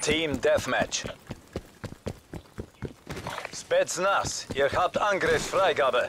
Team Deathmatch. Spetsnaz, ihr habt Angriffsfreigabe.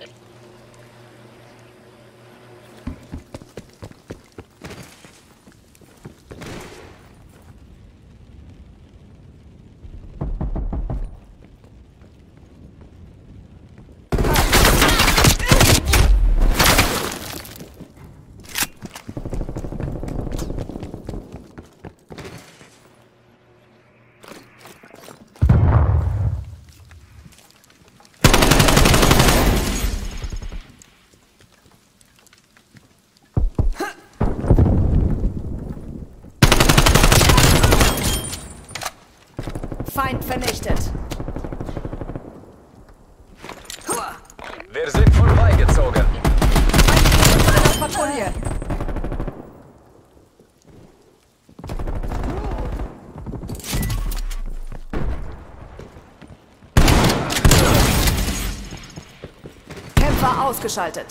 Feind vernichtet. Wir sind vorbeigezogen. Patrouille. Kämpfer ausgeschaltet.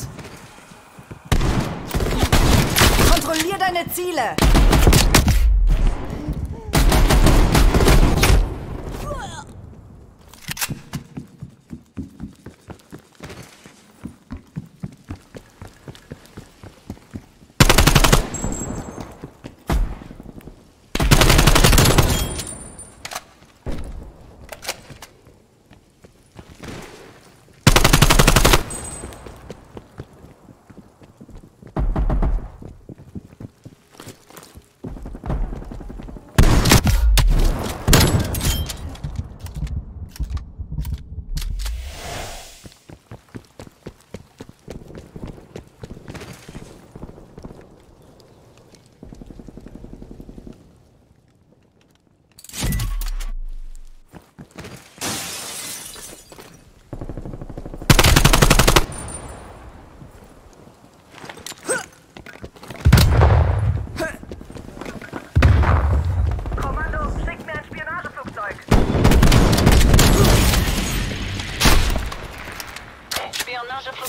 Kontrollier deine Ziele.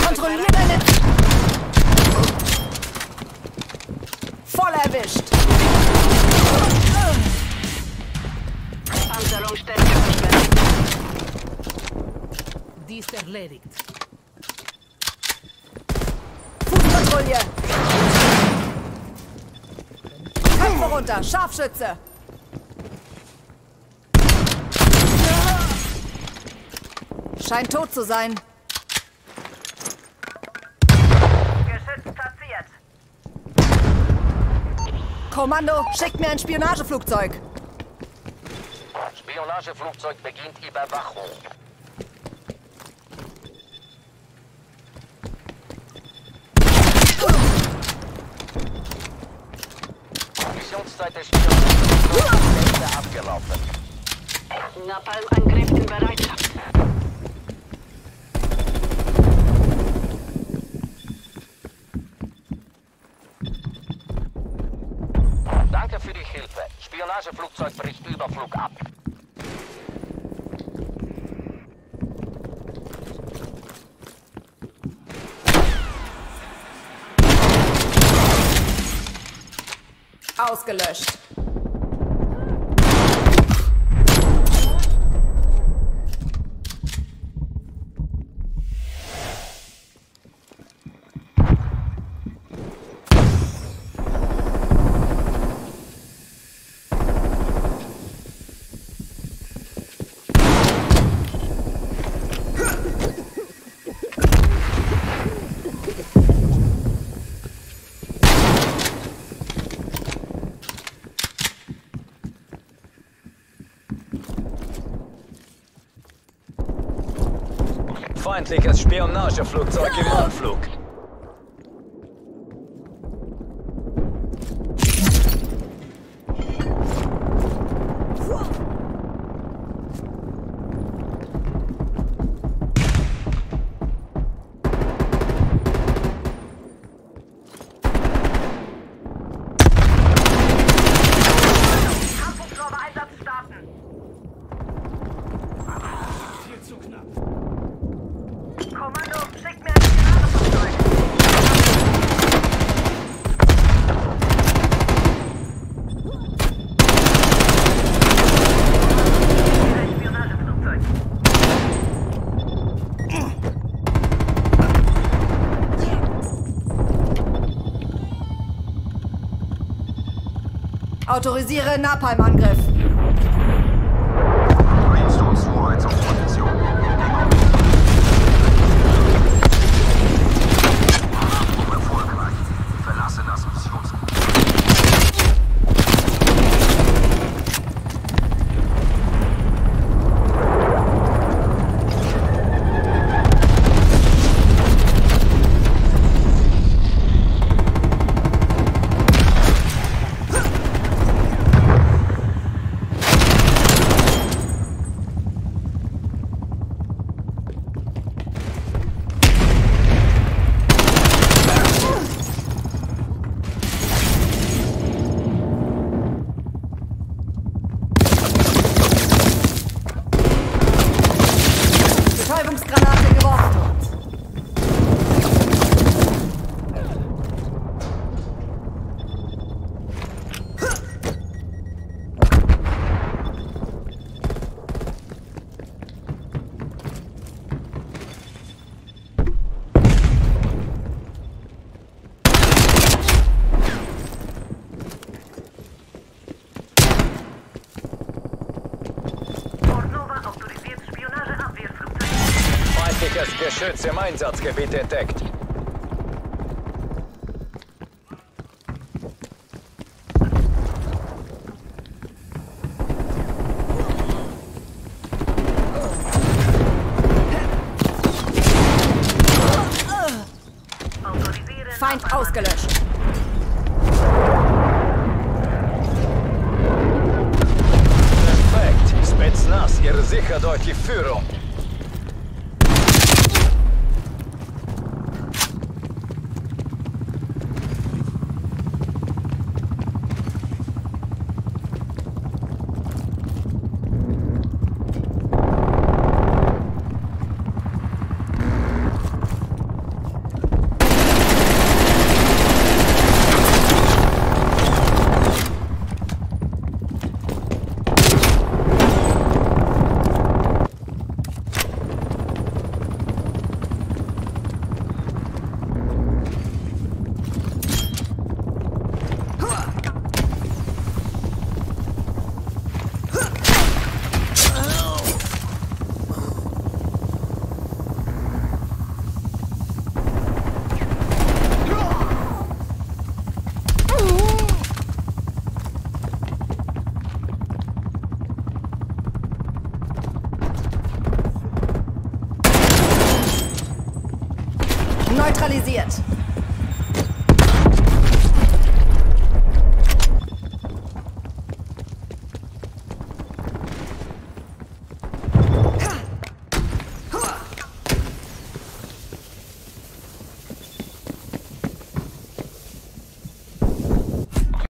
Kontrollier deine... Voll erwischt. Versperrt. Dies erledigt. Fußpatrouille. Köpfe runter. Scharfschütze. Scheint tot zu sein. Kommando, schickt mir ein Spionageflugzeug. Spionageflugzeug beginnt Überwachung. Missionszeit des Spionageflugzeugs abgelaufen. Napalmangriff in Bereitschaft. Spionageflugzeug bricht Überflug ab. Ausgelöscht. Feindliches Spionageflugzeug im Anflug. Autorisiere Napalm-Angriff. Brimstone 2 Feindliches Geschütz im Einsatzgebiet entdeckt. Feind ausgelöscht. Perfekt. Spetsnaz, ihr sichert euch die Führung.